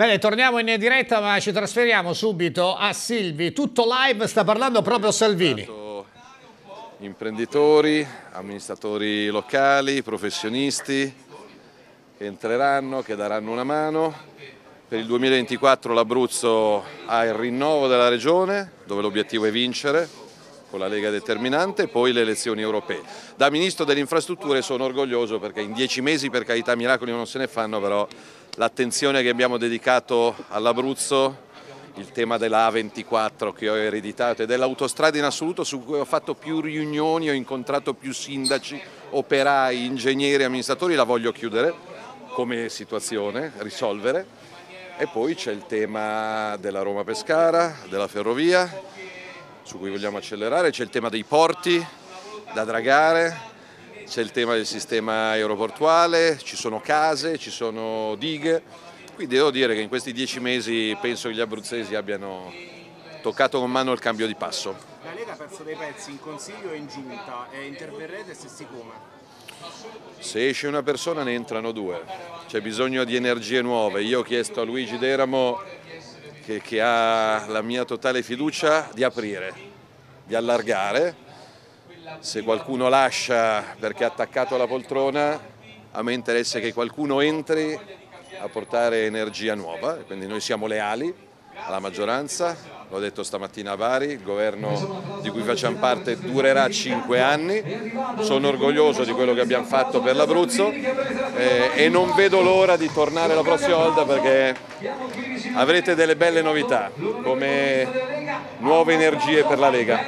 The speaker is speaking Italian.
Bene, torniamo in diretta ma ci trasferiamo subito a Silvi. Tutto live, sta parlando proprio Salvini. Imprenditori, amministratori locali, professionisti che entreranno, che daranno una mano. Per il 2024 l'Abruzzo ha il rinnovo della regione dove l'obiettivo è vincere con la Lega determinante e poi le elezioni europee. Da Ministro delle Infrastrutture sono orgoglioso perché in dieci mesi per carità miracoli non se ne fanno però l'attenzione che abbiamo dedicato all'Abruzzo, il tema della A24 che ho ereditato e dell'autostrada in assoluto su cui ho fatto più riunioni, ho incontrato più sindaci, operai, ingegneri, amministratori, la voglio chiudere come situazione, risolvere. E poi c'è il tema della Roma Pescara, della ferrovia, su cui vogliamo accelerare, c'è il tema dei porti da dragare, c'è il tema del sistema aeroportuale, ci sono case, ci sono dighe, quindi devo dire che in questi dieci mesi penso che gli abruzzesi abbiano toccato con mano il cambio di passo. La Lega ha perso dei pezzi in consiglio e in giunta, e interverrete se si come? Se esce una persona ne entrano due, c'è bisogno di energie nuove. Io ho chiesto a Luigi Deramo, che, che ha la mia totale fiducia, di aprire, di allargare se qualcuno lascia perché è attaccato alla poltrona, a me interessa che qualcuno entri a portare energia nuova, quindi noi siamo leali alla maggioranza, l'ho detto stamattina a Bari, il governo di cui facciamo parte durerà cinque anni, sono orgoglioso di quello che abbiamo fatto per l'Abruzzo eh, e non vedo l'ora di tornare la prossima volta perché avrete delle belle novità come nuove energie per la Lega.